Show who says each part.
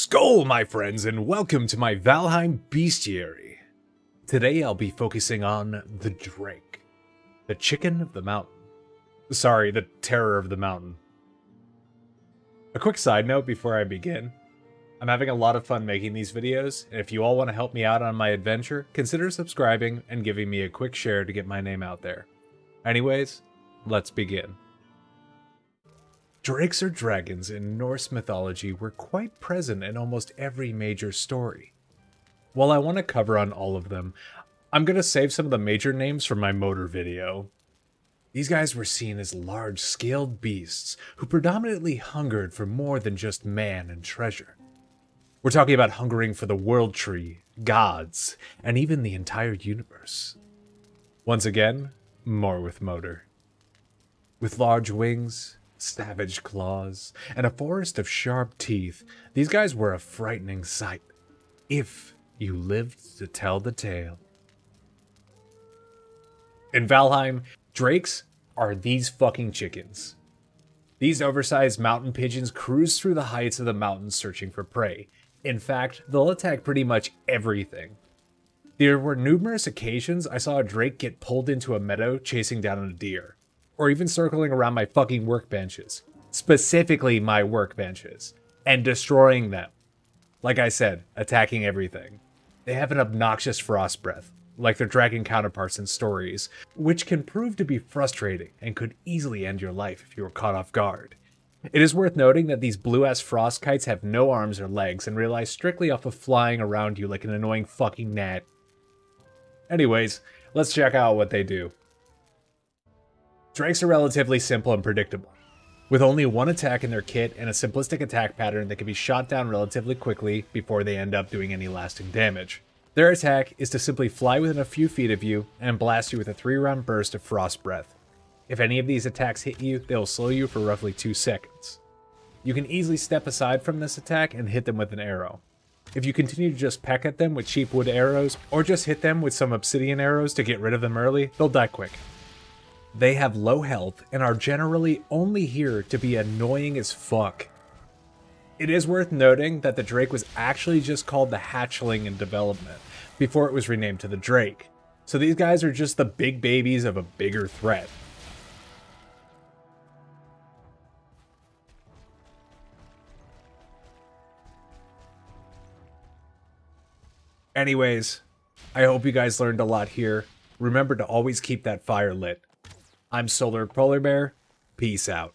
Speaker 1: Skål, my friends, and welcome to my Valheim Bestiary. Today I'll be focusing on the Drake, the chicken of the mountain. Sorry, the terror of the mountain. A quick side note before I begin. I'm having a lot of fun making these videos, and if you all want to help me out on my adventure, consider subscribing and giving me a quick share to get my name out there. Anyways, let's begin. Drakes or dragons in Norse mythology were quite present in almost every major story. While I want to cover on all of them, I'm going to save some of the major names for my Moder video. These guys were seen as large scaled beasts who predominantly hungered for more than just man and treasure. We're talking about hungering for the world tree, gods, and even the entire universe. Once again, more with Moder. With large wings, savage claws, and a forest of sharp teeth, these guys were a frightening sight, if you lived to tell the tale. In Valheim, drakes are these fucking chickens. These oversized mountain pigeons cruise through the heights of the mountains searching for prey. In fact, they'll attack pretty much everything. There were numerous occasions I saw a drake get pulled into a meadow chasing down a deer or even circling around my fucking workbenches, specifically my workbenches, and destroying them. Like I said, attacking everything. They have an obnoxious frost breath, like their dragon counterparts in stories, which can prove to be frustrating and could easily end your life if you were caught off guard. It is worth noting that these blue ass frost kites have no arms or legs and rely strictly off of flying around you like an annoying fucking gnat. Anyways, let's check out what they do. Drakes are relatively simple and predictable. With only one attack in their kit and a simplistic attack pattern that can be shot down relatively quickly before they end up doing any lasting damage. Their attack is to simply fly within a few feet of you and blast you with a 3 round burst of Frost Breath. If any of these attacks hit you, they will slow you for roughly 2 seconds. You can easily step aside from this attack and hit them with an arrow. If you continue to just peck at them with cheap wood arrows, or just hit them with some obsidian arrows to get rid of them early, they'll die quick. They have low health and are generally only here to be annoying as fuck. It is worth noting that the Drake was actually just called the Hatchling in development, before it was renamed to the Drake. So these guys are just the big babies of a bigger threat. Anyways, I hope you guys learned a lot here. Remember to always keep that fire lit. I'm Solar Polar Bear. Peace out.